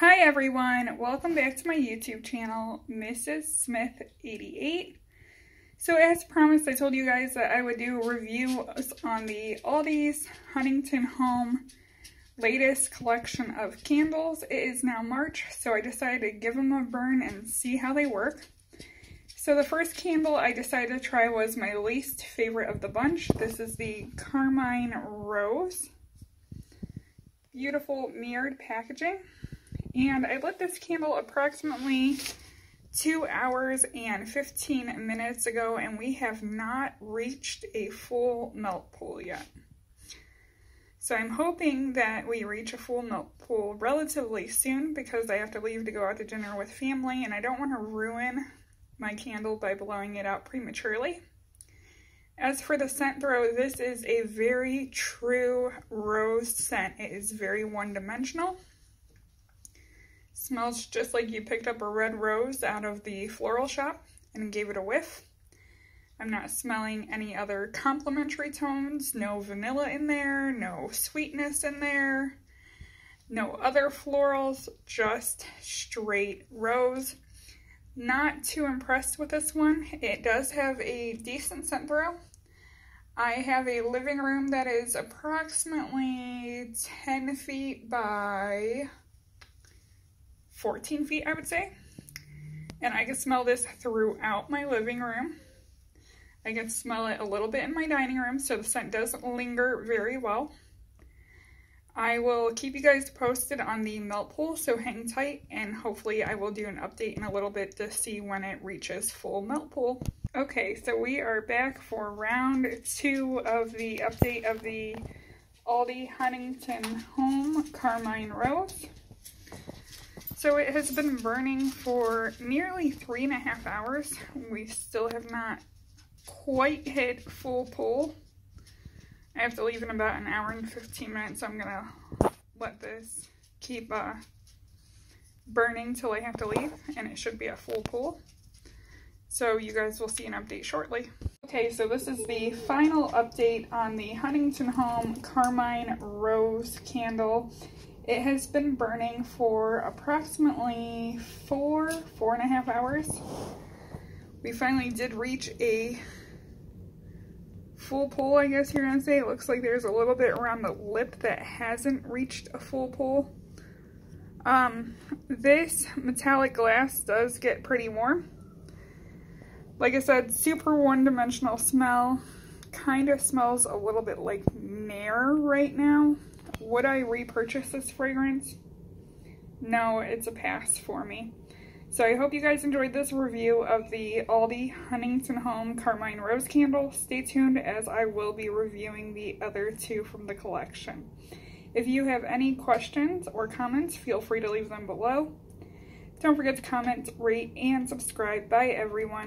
Hi everyone, welcome back to my YouTube channel, Mrs. Smith 88. So as promised, I told you guys that I would do a review on the Aldi's Huntington Home latest collection of candles. It is now March, so I decided to give them a burn and see how they work. So the first candle I decided to try was my least favorite of the bunch. This is the Carmine Rose. Beautiful mirrored packaging. And I lit this candle approximately two hours and 15 minutes ago, and we have not reached a full melt pool yet. So I'm hoping that we reach a full melt pool relatively soon because I have to leave to go out to dinner with family and I don't want to ruin my candle by blowing it out prematurely. As for the scent throw, this is a very true rose scent. It is very one-dimensional. Smells just like you picked up a red rose out of the floral shop and gave it a whiff. I'm not smelling any other complementary tones, no vanilla in there, no sweetness in there, no other florals, just straight rose. Not too impressed with this one. It does have a decent scent throw. I have a living room that is approximately 10 feet by 14 feet, I would say. And I can smell this throughout my living room. I can smell it a little bit in my dining room, so the scent doesn't linger very well. I will keep you guys posted on the melt pool, so hang tight, and hopefully I will do an update in a little bit to see when it reaches full melt pool. Okay, so we are back for round two of the update of the Aldi Huntington Home Carmine Rose. So it has been burning for nearly three and a half hours. We still have not quite hit full pull. I have to leave in about an hour and 15 minutes. So I'm gonna let this keep uh, burning till I have to leave and it should be a full pull. So you guys will see an update shortly. Okay, so this is the final update on the Huntington Home Carmine Rose Candle. It has been burning for approximately four, four and a half hours. We finally did reach a full pull, I guess you're gonna say. It looks like there's a little bit around the lip that hasn't reached a full pull. Um, this metallic glass does get pretty warm. Like I said, super one-dimensional smell. Kind of smells a little bit like Nair right now would I repurchase this fragrance? No, it's a pass for me. So I hope you guys enjoyed this review of the Aldi Huntington Home Carmine Rose Candle. Stay tuned as I will be reviewing the other two from the collection. If you have any questions or comments, feel free to leave them below. Don't forget to comment, rate, and subscribe. Bye, everyone.